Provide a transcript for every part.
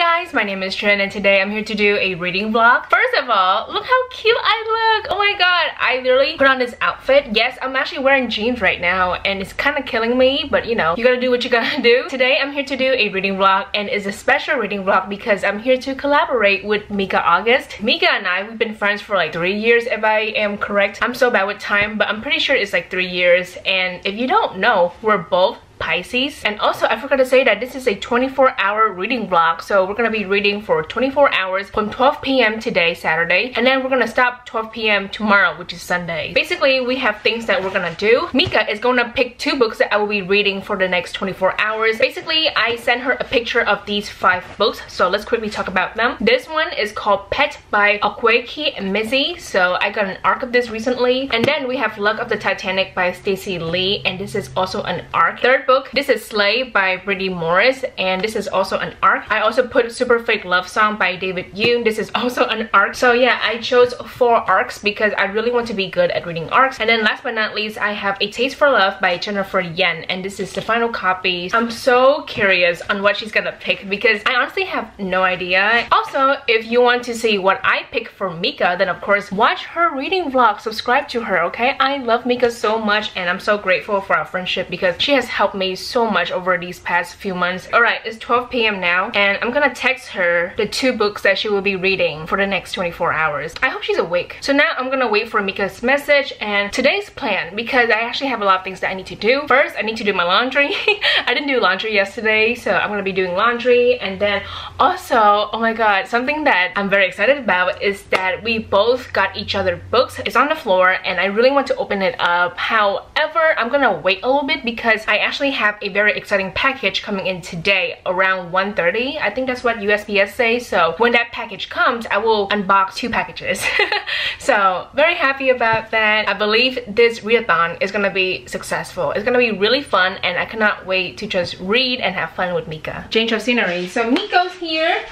guys, my name is Trinh and today I'm here to do a reading vlog. First of all, look how cute I look. Oh my god, I literally put on this outfit. Yes, I'm actually wearing jeans right now and it's kind of killing me, but you know, you gotta do what you gotta do. Today I'm here to do a reading vlog and it's a special reading vlog because I'm here to collaborate with Mika Auguste. Mika and I, we've been friends for like three years if I am correct. I'm so bad with time, but I'm pretty sure it's like three years. And if you don't know, we're both Pisces. And also, I forgot to say that this is a 24 hour reading vlog. So we're gonna be reading for 24 hours from 12 p.m. today, Saturday. And then we're gonna stop 12 p.m. tomorrow, which is Sunday. Basically, we have things that we're gonna do. Mika is gonna pick two books that I will be reading for the next 24 hours. Basically, I sent her a picture of these five books. So let's quickly talk about them. This one is called Pet by Akwaeke Emezi. So I got an arc of this recently. And then we have Luck of the Titanic by Stacey Lee. And this is also an arc. Third book. This is Slay by Brittney Morris and this is also an arc. I also put Super Fake Love Song by David Yoon. This is also an arc. So yeah, I chose four arcs because I really want to be good at reading arcs. And then last but not least, I have A Taste for Love by Jennifer Yen and this is the final copy. I'm so curious on what she's gonna pick because I honestly have no idea. Also, if you want to see what I pick for Mika, then of course watch her reading vlog. Subscribe to her, okay? I love Mika so much and I'm so grateful for our friendship because she has helped me me so much over these past few months. Alright, it's 12 p.m. now and I'm gonna text her the two books that she will be reading for the next 24 hours. I hope she's awake. So now I'm gonna wait for Mika's message and today's plan because I actually have a lot of things that I need to do. First, I need to do my laundry. I didn't do laundry yesterday so I'm gonna be doing laundry and then also, oh my god, something that I'm very excited about is that we both got each other books. It's on the floor and I really want to open it up. However, I'm gonna wait a little bit because I actually have a very exciting package coming in today around 1.30. I think that's what USPS says. So when that package comes, I will unbox two packages. so very happy about that. I believe this readathon is gonna be successful. It's gonna be really fun and I cannot wait to just read and have fun with Mika. Change of scenery. So Miko's here.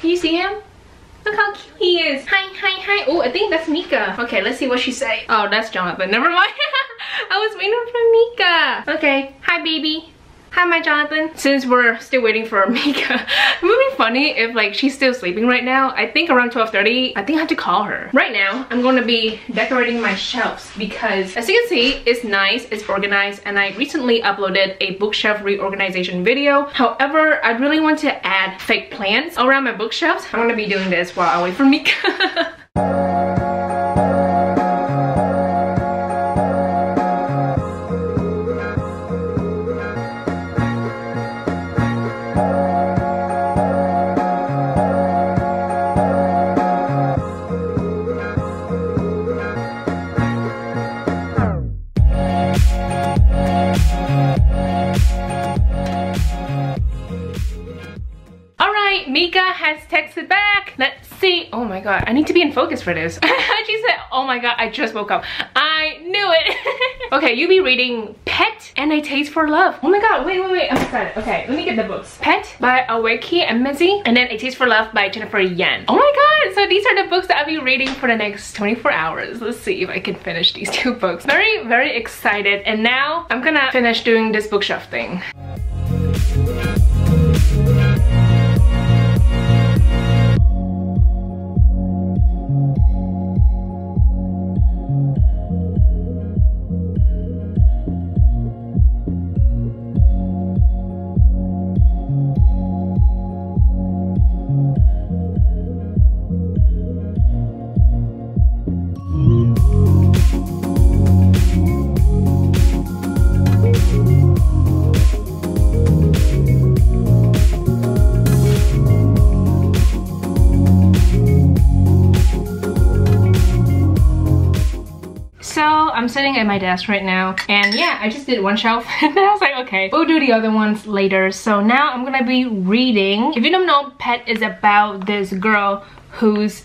Can you see him? Look how cute he is. Hi, hi, hi. Oh, I think that's Mika. Okay, let's see what she say. Oh, that's Jonathan. Never mind. I was waiting for Mika. Okay. Hi, baby. Hi, my Jonathan. Since we're still waiting for Mika, it would be funny if like she's still sleeping right now. I think around 12.30, I think I have to call her. Right now, I'm going to be decorating my shelves because as you can see, it's nice, it's organized, and I recently uploaded a bookshelf reorganization video. However, I really want to add fake plants around my bookshelves. I'm going to be doing this while I wait for Mika. god, I need to be in focus for this. she said, oh my god, I just woke up. I knew it. okay, you be reading Pet and A Taste for Love. Oh my god, wait, wait, wait, I'm excited. Okay, let me get the books. Pet by Akwaeke Emezi and then A Taste for Love by Jennifer Yen. Oh my god, so these are the books that I'll be reading for the next 24 hours. Let's see if I can finish these two books. Very, very excited. And now I'm gonna finish doing this bookshelf thing. My desk right now and yeah, I just did one shelf and then I was like, okay, we'll do the other ones later. So now I'm gonna be reading. If you don't know, Pet is about this girl who's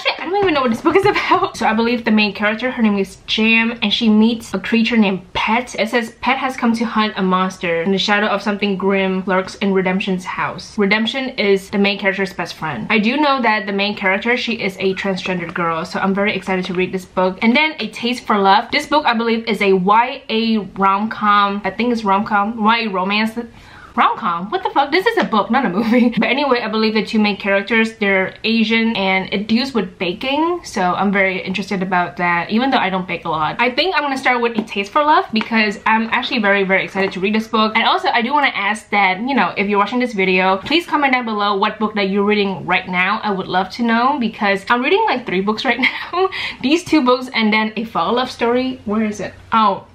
Actually, I don't even know what this book is about. So I believe the main character, her name is Jam, and she meets a creature named Pet. It says, Pet has come to hunt a monster, and the shadow of something grim lurks in Redemption's house. Redemption is the main character's best friend. I do know that the main character, she is a transgendered girl, so I'm very excited to read this book. And then A Taste for Love. This book, I believe, is a YA rom-com. I think it's rom-com. YA romance rom-com. What the fuck? This is a book, not a movie. But anyway, I believe the two main characters, they're Asian and it deals with baking. So I'm very interested about that, even though I don't bake a lot. I think I'm gonna start with A Taste for Love because I'm actually very, very excited to read this book. And also, I do want to ask that, you know, if you're watching this video, please comment down below what book that you're reading right now. I would love to know because I'm reading like three books right now. These two books and then A Love Story. Where is it? Oh,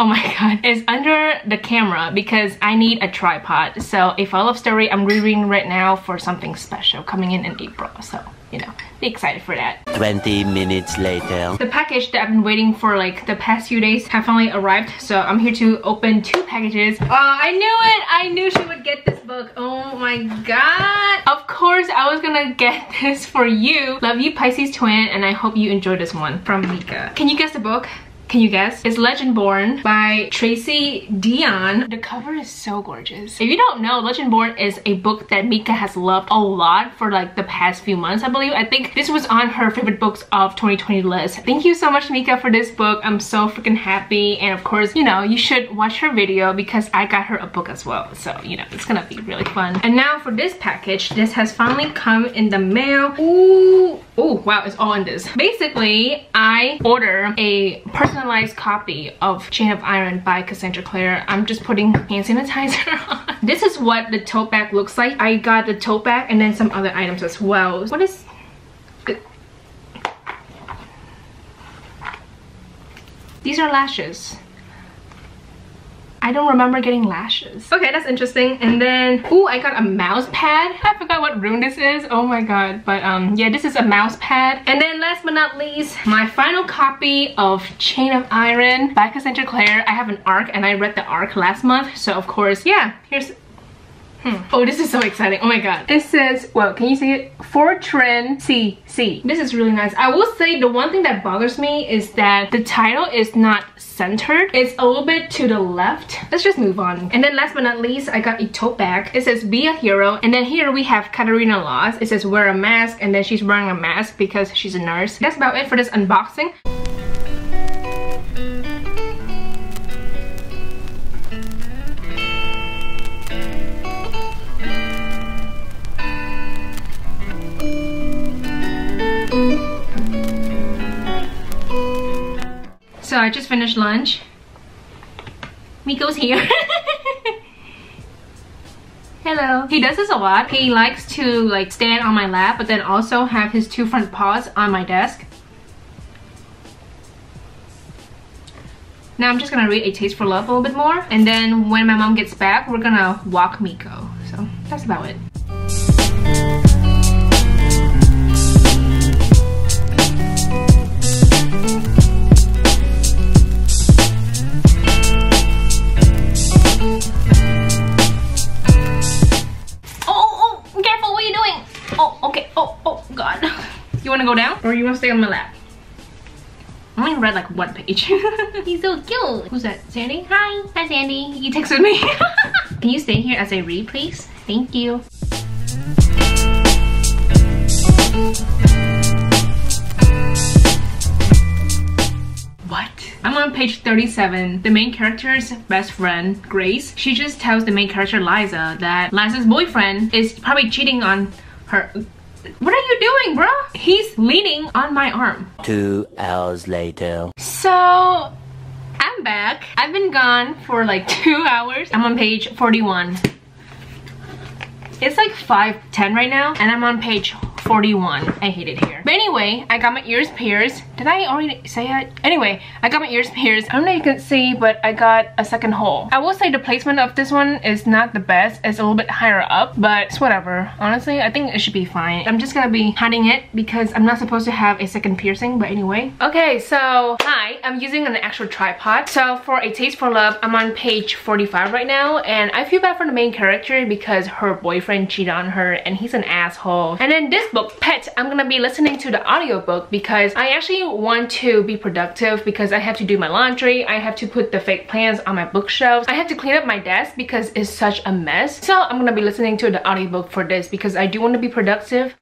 oh my god. It's under the camera because I need a tripod. So a follow-up story I'm rereading right now for something special coming in in April. So you know be excited for that. 20 minutes later. The package that I've been waiting for like the past few days have finally arrived. So I'm here to open two packages. Oh I knew it! I knew she would get this book. Oh my god. Of course I was gonna get this for you. Love you Pisces twin and I hope you enjoy this one from Mika. Can you guess the book can you guess? It's Legendborn by Tracy Deonn. The cover is so gorgeous. If you don't know, Legendborn is a book that Mika has loved a lot for like the past few months, I believe. I think this was on her favorite books of 2020 list. Thank you so much, Mika, for this book. I'm so freaking happy. And of course, you know, you should watch her video because I got her a book as well. So, you know, it's gonna be really fun. And now for this package, this has finally come in the mail. Ooh, oh wow, it's all in this. Basically, I order a personalized copy of Chain of Iron by Cassandra Clare. I'm just putting hand sanitizer on. This is what the tote bag looks like. I got the tote bag and then some other items as well. What is... These are lashes. I don't remember getting lashes. Okay, that's interesting. And then, oh, I got a mouse pad. I forgot what room this is. Oh my god. But um, yeah, this is a mouse pad. And then last but not least, my final copy of Chain of Iron by Cassandra Clare. I have an ARC and I read the ARC last month. So of course, yeah, here's Hmm. Oh, this is so exciting. Oh my god. It says, well, can you see it? For Trinh CC. This is really nice. I will say the one thing that bothers me is that the title is not centered. It's a little bit to the left. Let's just move on. And then last but not least, I got a tote bag. It says be a hero. And then here we have Catarina Loss. It says wear a mask and then she's wearing a mask because she's a nurse. That's about it for this unboxing. I just finished lunch. Miko's here. Hello. He does this a lot. He likes to like stand on my lap but then also have his two front paws on my desk. Now I'm just gonna read A Taste for Love a little bit more and then when my mom gets back we're gonna walk Miko. So that's about it. Down or you want to stay on my lap? I only read like one page. He's so cute. Who's that? Sandy? Hi. Hi, Sandy. You texted me. Can you stay here as I read, please? Thank you. What? I'm on page 37. The main character's best friend, Grace, she just tells the main character, Liza, that Liza's boyfriend is probably cheating on her what are you doing, bro? He's leaning on my arm. Two hours later. So, I'm back. I've been gone for like two hours. I'm on page 41. It's like 5.10 right now, and I'm on page 41. I hate it here. But anyway, I got my ears pierced. Did I already say it? Anyway, I got my ears pierced. I don't know if you can see, but I got a second hole. I will say the placement of this one is not the best. It's a little bit higher up, but it's whatever. Honestly, I think it should be fine. I'm just gonna be hiding it because I'm not supposed to have a second piercing, but anyway. Okay, so hi, I'm using an actual tripod. So for A Taste for Love, I'm on page 45 right now, and I feel bad for the main character because her boyfriend cheated on her and he's an asshole. And then this book Pet, I'm gonna be listening to the audiobook because I actually want to be productive because I have to do my laundry, I have to put the fake plants on my bookshelves, I have to clean up my desk because it's such a mess. So I'm gonna be listening to the audiobook for this because I do want to be productive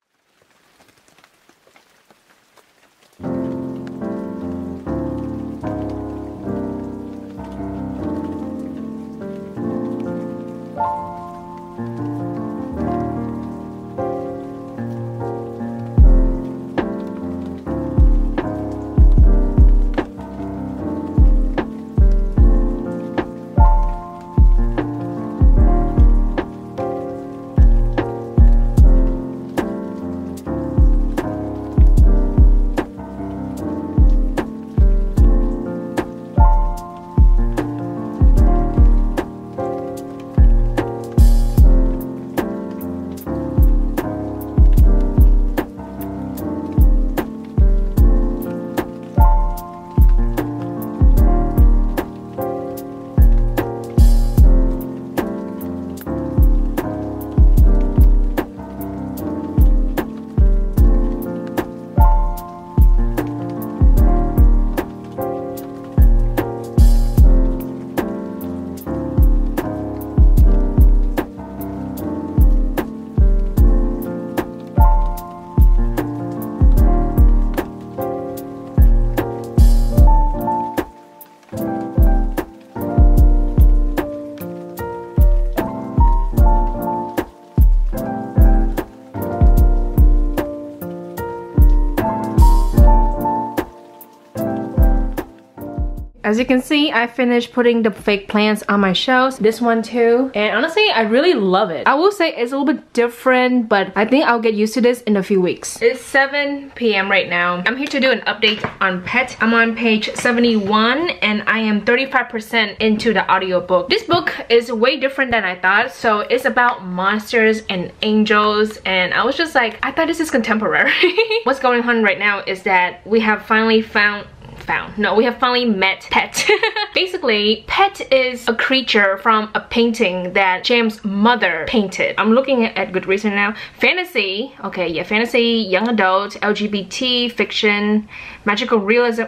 As you can see, I finished putting the fake plants on my shelves. This one too. And honestly, I really love it. I will say it's a little bit different, but I think I'll get used to this in a few weeks. It's 7 p.m. right now. I'm here to do an update on Pet. I'm on page 71 and I am 35% into the audiobook. This book is way different than I thought. So it's about monsters and angels and I was just like, I thought this is contemporary. What's going on right now is that we have finally found found. No, we have finally met Pet. Basically, Pet is a creature from a painting that James' mother painted. I'm looking at Goodreads now. Fantasy, okay, yeah, fantasy, young adult, LGBT, fiction, magical realism.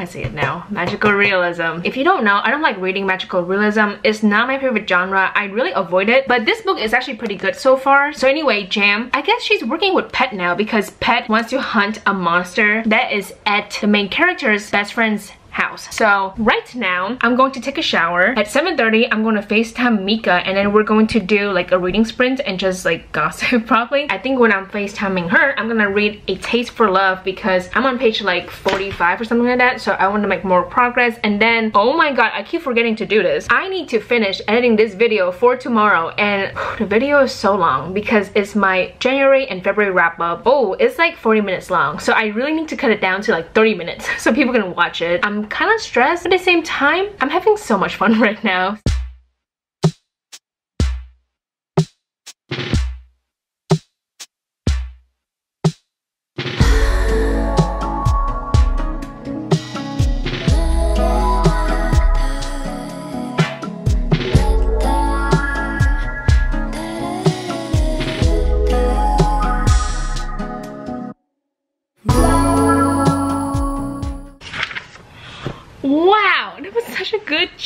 I see it now. Magical realism. If you don't know, I don't like reading magical realism. It's not my favorite genre. I really avoid it. But this book is actually pretty good so far. So anyway, Jam, I guess she's working with Pet now because Pet wants to hunt a monster that is at the main character's best friend's house. So right now, I'm going to take a shower. At 7.30, I'm going to FaceTime Mika and then we're going to do like a reading sprint and just like gossip probably. I think when I'm FaceTiming her, I'm gonna read A Taste for Love because I'm on page like 45 or something like that. So I want to make more progress. And then, oh my god, I keep forgetting to do this. I need to finish editing this video for tomorrow. And the video is so long because it's my January and February wrap up. Oh, it's like 40 minutes long. So I really need to cut it down to like 30 minutes so people can watch it. I'm kind of stressed But at the same time. I'm having so much fun right now.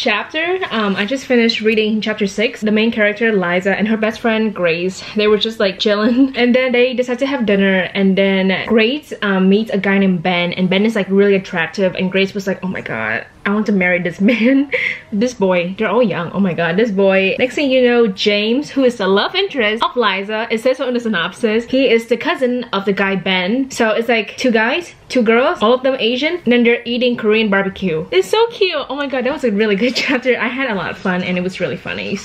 Chapter. Um, I just finished reading chapter 6. The main character, Liza, and her best friend, Grace, they were just like chilling. And then they decide to have dinner. And then Grace um, meets a guy named Ben. And Ben is like really attractive. And Grace was like, oh my god, I want to marry this man. this boy, they're all young. Oh my god, this boy. Next thing you know, James, who is the love interest of Liza, it says so in the synopsis, he is the cousin of the guy Ben. So it's like two guys, two girls, all of them Asian, and then they're eating Korean barbecue. It's so cute. Oh my god, that was a really good chapter. I had a lot of fun and it was really funny.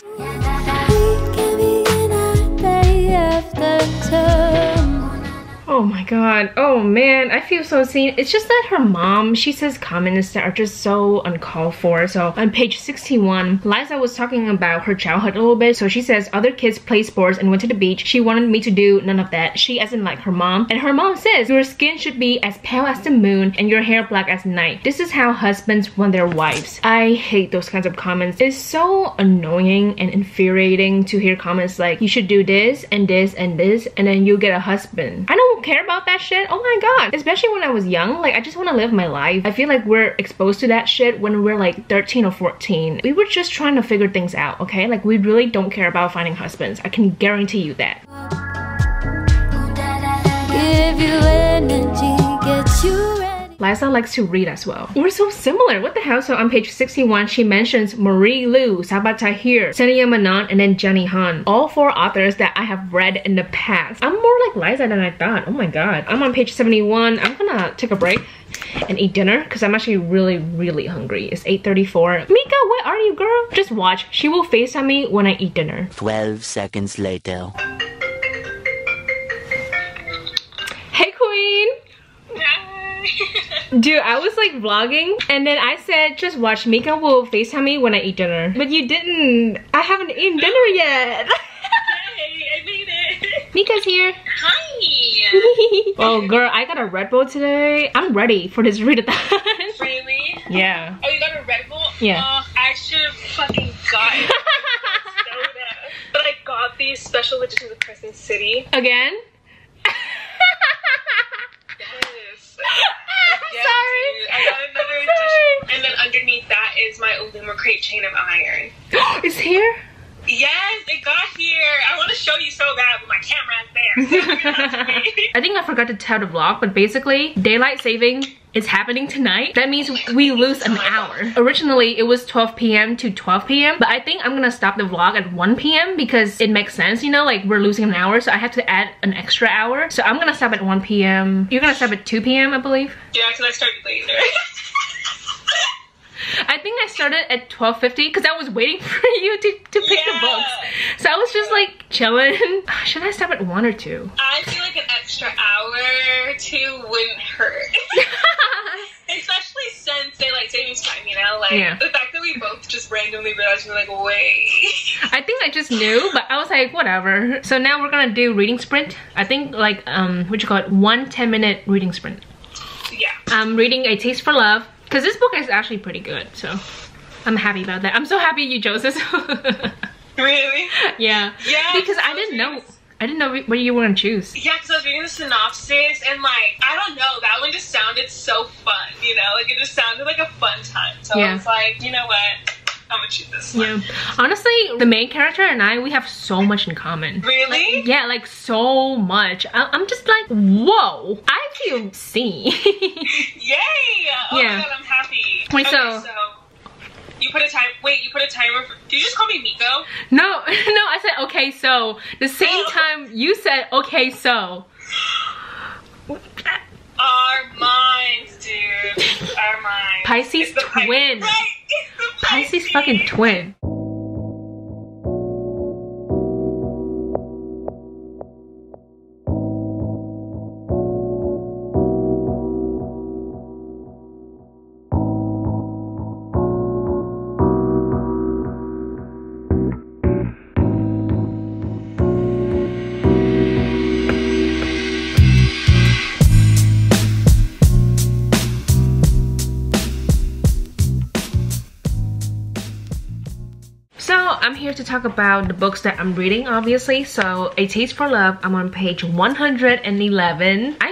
Oh my god. Oh man, I feel so seen. It's just that her mom, she says comments are just so uncalled for. So on page 61, Liza was talking about her childhood a little bit. So she says other kids play sports and went to the beach. She wanted me to do none of that. She in like her mom. And her mom says your skin should be as pale as the moon and your hair black as night. This is how husbands want their wives. I hate those kinds of comments. It's so annoying and infuriating to hear comments like you should do this and this and this and then you get a husband. I don't care about that shit. Oh my god. Especially when I was young. Like I just want to live my life. I feel like we're exposed to that shit when we're like 13 or 14. We were just trying to figure things out, okay? Like we really don't care about finding husbands. I can guarantee you that. Give you energy, get you Liza likes to read as well. We're so similar. What the hell? So on page 61, she mentions Marie Lu, Sabaa Tahir, Sania Manon, and then Jenny Han. All four authors that I have read in the past. I'm more like Liza than I thought. Oh my god. I'm on page 71. I'm gonna take a break and eat dinner because I'm actually really, really hungry. It's 8.34. Mika, where are you, girl? Just watch. She will FaceTime me when I eat dinner. 12 seconds later. Dude, I was like vlogging and then I said just watch Mika will FaceTime me when I eat dinner. But you didn't. I haven't eaten dinner yet. Hey, I made it. Mika's here. Hi. oh girl, I got a Red Bull today. I'm ready for this readathon. really? yeah. Oh, you got a Red Bull? Yeah. Uh, I should have fucking gotten soda. But I got these special editions of Crescent City. Again? Yes. Again, Sorry. dude. I got another edition. And then underneath that is my Illumicrate Chain of Iron. it's here? Yes, it got here. I want to show you so bad, but my camera's there. I think I forgot to tell the vlog, but basically, daylight saving is happening tonight. That means we lose an hour. Originally, it was 12 p.m. to 12 p.m., but I think I'm gonna stop the vlog at 1 p.m. because it makes sense, you know, like we're losing an hour, so I have to add an extra hour. So I'm gonna stop at 1 p.m. You're gonna stop at 2 p.m., I believe? yeah, because I started later. I think I started at 12.50 because I was waiting for you to, to pick Yeah. the books. So I was just like chilling. Should I stop at one or two? I feel like an extra hour or two wouldn't hurt. Especially since daylight savings time, you know? Like Yeah. the fact that we both just randomly realized we're like, wait. I think I just knew, but I was like, whatever. So now we're gonna do reading sprint. I think like, um, what you call it? One 10 minute reading sprint. yeah. I'm reading A Taste for Love because this book is actually pretty good. So I'm happy about that. I'm so happy you chose this. Really? yeah. Yeah. Because I didn't know. I didn't know what you were gonna choose. Yeah, because I was reading the synopsis and like I don't know, that one just sounded so fun, you know, like it just sounded like a fun time. So Yeah. I was like, you know what, I'm gonna choose this one. Yeah. Honestly, the main character and I, we have so much in common. Really? Yeah, like so much. I I'm just like, whoa. I feel seen. Yay! Oh Yeah. my god, I'm happy. Wait, okay, so- so you put a time. Wait, you put a timer. For, did you just call me Miko? no, no, I said okay, so the same Oh. time you said okay, so. Our minds, dude. Our minds. Pisces twin. Right. It's the Pisces. Pisces fucking twin. I'm here to talk about the books that I'm reading, obviously. So A Taste for Love, I'm on page 111. I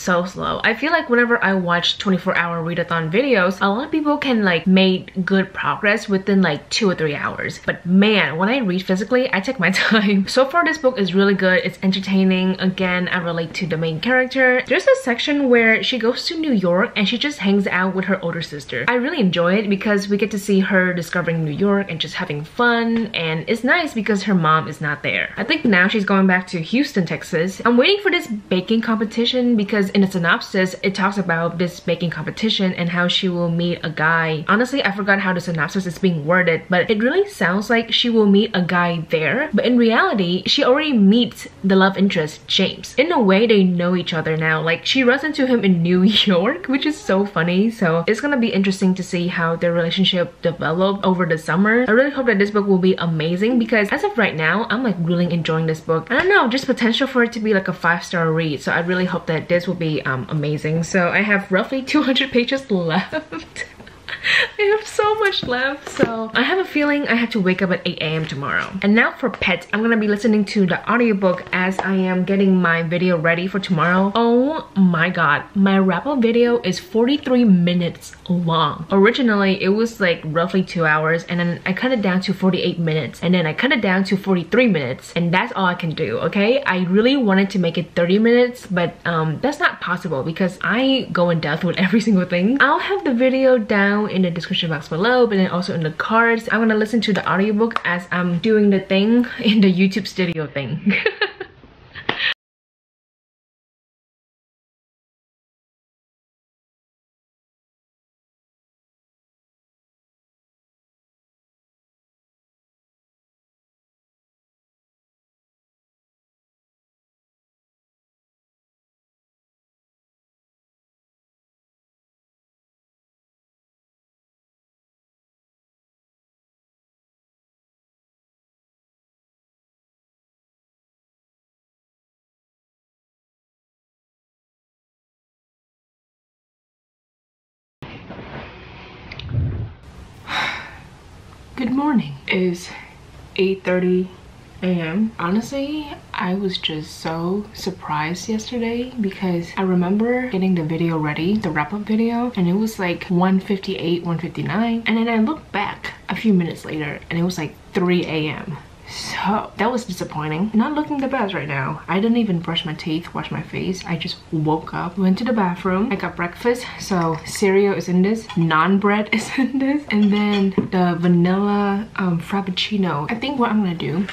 so slow. I feel like whenever I watch 24 hour readathon videos, a lot of people can like make good progress within like two or three hours. But man, when I read physically, I take my time. So far this book is really good. It's entertaining. Again, I relate to the main character. There's a section where she goes to New York and she just hangs out with her older sister. I really enjoy it because we get to see her discovering New York and just having fun and it's nice because her mom is not there. I think now she's going back to Houston, Texas. I'm waiting for this baking competition because in the synopsis it talks about this baking competition and how she will meet a guy. Honestly, I forgot how the synopsis is being worded, but it really sounds like she will meet a guy there. But in reality, she already meets the love interest, James. In a way, they know each other now. Like she runs into him in New York, which is so funny. So it's gonna be interesting to see how their relationship developed over the summer. I really hope that this book will be amazing because as of right now, I'm like really enjoying this book. I don't know, just potential for it to be like a five star read. So I really hope that this will be um, amazing. So I have roughly 200 pages left. I have so much left. So I have a feeling I have to wake up at 8 a.m. tomorrow. And now for pets, I'm gonna be listening to the audiobook as I am getting my video ready for tomorrow. Oh my god, my wrap up video is 43 minutes long. Originally, it was like roughly two hours and then I cut it down to 48 minutes and then I cut it down to 43 minutes and that's all I can do, okay? I really wanted to make it 30 minutes, but um, that's not possible because I go in depth with every single thing. I'll have the video down in the description box below, but then also in the cards. I'm gonna listen to the audiobook as I'm doing the thing in the YouTube studio thing. Good morning. It's 8.30 a.m. Honestly, I was just so surprised yesterday because I remember getting the video ready, the wrap-up video, and it was like 1.58, 1.59. And then I looked back a few minutes later and it was like 3 a.m. So that was disappointing. Not looking the best right now. I didn't even brush my teeth, wash my face. I just woke up, went to the bathroom. I got breakfast. So cereal is in this, non-bread is in this, and then the vanilla um, frappuccino. I think what I'm gonna do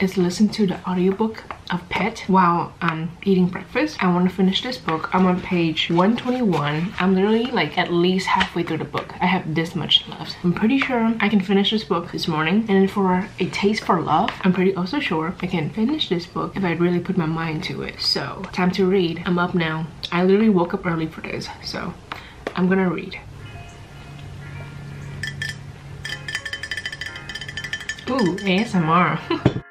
is listen to the audiobook of Pet while I'm eating breakfast. I want to finish this book. I'm on page 121. I'm literally like at least halfway through the book. I have this much left. I'm pretty sure I can finish this book this morning. And for A Taste for Love, I'm pretty also sure I can finish this book if I really put my mind to it. So time to read. I'm up now. I literally woke up early for this. So I'm gonna read. Ooh, ASMR.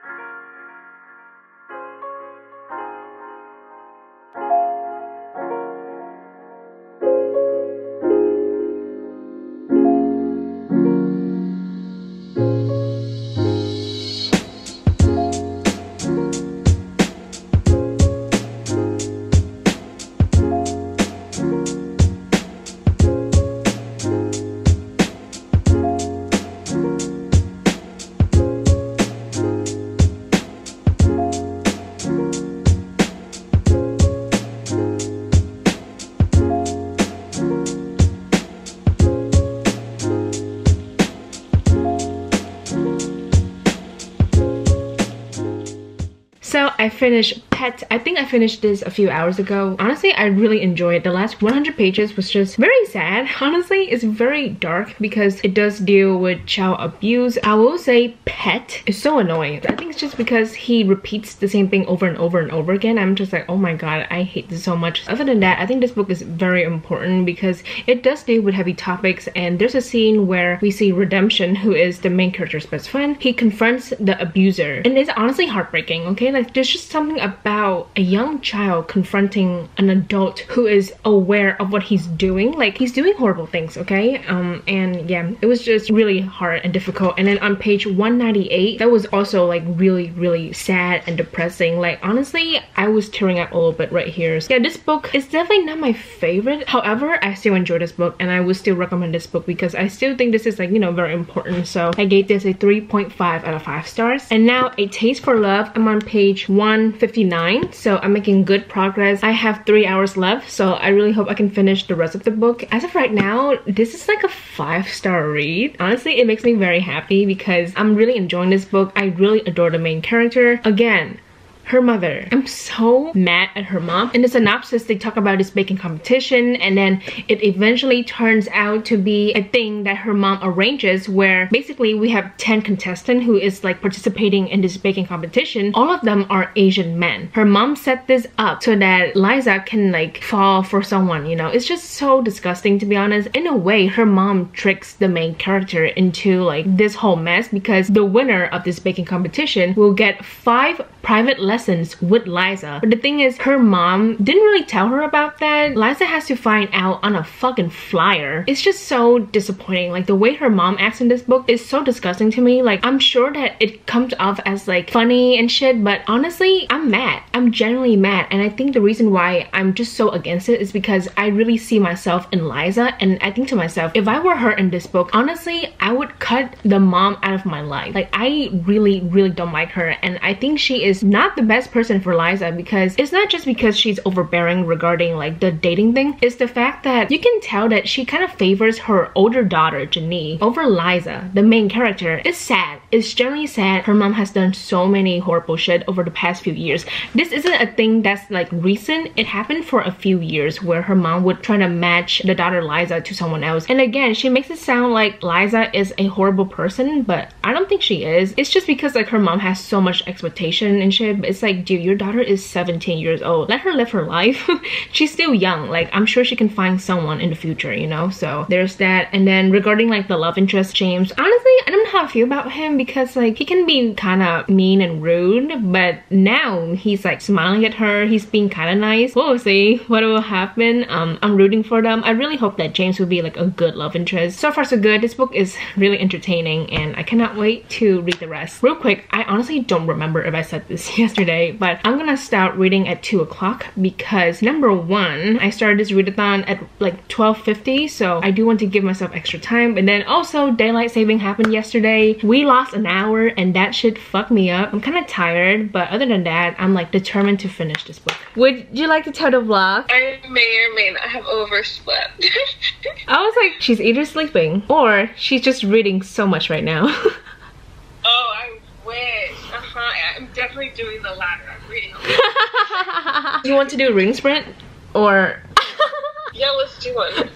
So I finished Pet. I think I finished this a few hours ago. Honestly, I really enjoyed it. The last 100 pages was just very sad. Honestly, it's very dark because it does deal with child abuse. I will say Pet is so annoying. I think it's just because he repeats the same thing over and over and over again. I'm just like, oh my god, I hate this so much. Other than that, I think this book is very important because it does deal with heavy topics and there's a scene where we see Redemption, who is the main character's best friend. He confronts the abuser and it's honestly heartbreaking, okay? Like there's just something about about a young child confronting an adult who is aware of what he's doing. Like he's doing horrible things, okay? Um, and yeah, it was just really hard and difficult. And then on page 198, that was also like really, really sad and depressing. Like honestly, I was tearing up a little bit right here. So, yeah, this book is definitely not my favorite. However, I still enjoy this book and I would still recommend this book because I still think this is like, you know, very important. So I gave this a 3.5 out of 5 stars. And now A Taste for Love. I'm on page 159 9 so i'm making good progress. I have three hours left so i really hope i can finish the rest of the book. As of right now this is like a five star read. Honestly it makes me very happy because i'm really enjoying this book. I really adore the main character. Again her mother. I'm so mad at her mom. In the synopsis, they talk about this baking competition and then it eventually turns out to be a thing that her mom arranges where basically we have 10 contestants who is like participating in this baking competition. All of them are Asian men. Her mom set this up so that Liza can like fall for someone, you know. It's just so disgusting to be honest. In a way, her mom tricks the main character into like this whole mess because the winner of this baking competition will get five private lessons lessons with Liza. But the thing is, her mom didn't really tell her about that. Liza has to find out on a fucking flyer. It's just so disappointing. Like the way her mom acts in this book is so disgusting to me. Like I'm sure that it comes off as like funny and shit, but honestly, I'm mad. I'm genuinely mad. And I think the reason why I'm just so against it is because I really see myself in Liza and I think to myself, if I were her in this book, honestly, I would cut the mom out of my life. Like I really, really don't like her and I think she is not the the best person for Liza because it's not just because she's overbearing regarding like the dating thing. It's the fact that you can tell that she kind of favors her older daughter, Jenny, over Liza, the main character. It's sad. It's generally sad. Her mom has done so many horrible shit over the past few years. This isn't a thing that's like recent. It happened for a few years where her mom would try to match the daughter Liza to someone else. And again, she makes it sound like Liza is a horrible person, but I don't think she is. It's just because like her mom has so much expectation and shit, it's like, dude, your daughter is 17 years old. Let her live her life. She's still young. Like, I'm sure she can find someone in the future, you know? So there's that. And then regarding like the love interest, James, honestly, I don't know how I feel about him because like he can be kind of mean and rude, but now he's like smiling at her. He's being kind of nice. We'll see what will happen. Um, I'm rooting for them. I really hope that James will be like a good love interest. So far so good. This book is really entertaining and I cannot wait to read the rest. Real quick, I honestly don't remember if I said this yesterday yesterday, but I'm gonna start reading at 2 o'clock because number one, I started this readathon at like 12.50, so I do want to give myself extra time. And then also, daylight saving happened yesterday. We lost an hour and that shit fucked me up. I'm kind of tired, but other than that, I'm like determined to finish this book. Would you like to tell the vlog? I may or may not have overslept. I was like, she's either sleeping or she's just reading so much right now. oh, I wish. Uh-huh. I'm definitely doing the latter. I'm reading. you want to do a ring sprint or? yeah, let's do one.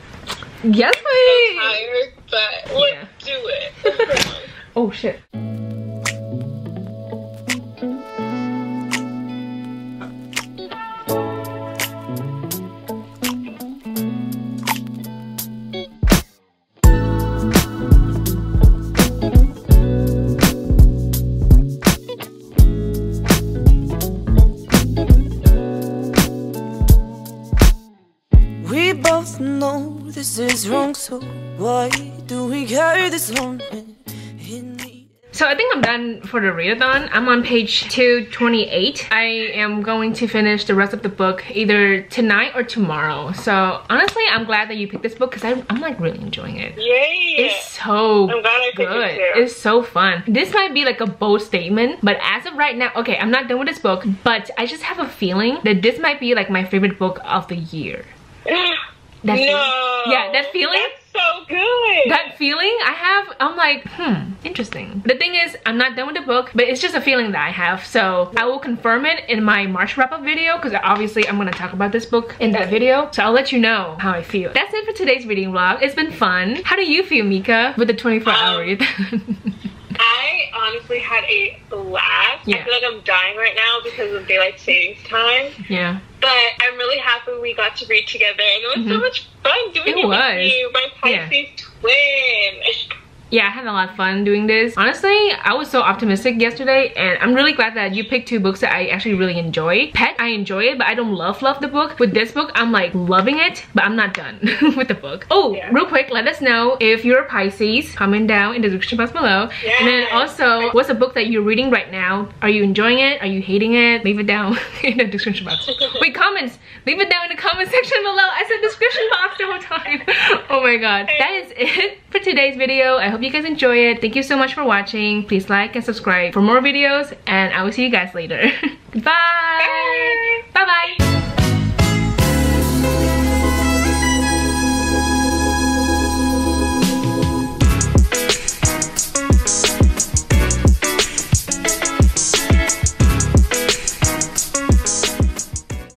Yes, I'm please. tired, but let's Yeah. do it. Oh shit. Is wrong, so why do we carry this on So I think I'm done for the readathon. I'm on page 228. I am going to finish the rest of the book either tonight or tomorrow. So honestly, I'm glad that you picked this book because I'm like really enjoying it. Yay! It's so I'm glad I picked good. it too. It's so fun. This might be like a bold statement, but as of right now, okay, I'm not done with this book, but I just have a feeling that this might be like my favorite book of the year. That feeling- Yeah, that feeling. That's so good. that feeling I have, I'm like, hmm, interesting. The thing is, I'm not done with the book, but it's just a feeling that I have. So I will confirm it in my March wrap-up video because obviously I'm gonna talk about this book in that video. So I'll let you know how I feel. That's it for today's reading vlog. It's been fun. How do you feel, Mika, with the 24 hour Um, read? I honestly had a blast. Yeah. I feel like I'm dying right now because of daylight savings time. yeah. But I'm really happy we got to read together and it was so Mhm. much fun doing It it, with you, my Yeah. Pisces twin. Yeah, I had a lot of fun doing this. Honestly, I was so optimistic yesterday and I'm really glad that you picked two books that I actually really enjoy. Pet, I enjoy it, but I don't love love the book. With this book, I'm like loving it, but I'm not done with the book. Oh, Yeah. real quick, let us know if you're a Pisces. Comment down in the description box below. And then also, what's a book that you're reading right now? Are you enjoying it? Are you hating it? Leave it down in the description box. Wait, comments. Leave it down in the comment section below. I said description box the whole time. Oh my god. That is it for today's video. I hope you guys enjoy it. Thank you so much for watching. Please like and subscribe for more videos and I will see you guys later. Goodbye. Bye bye.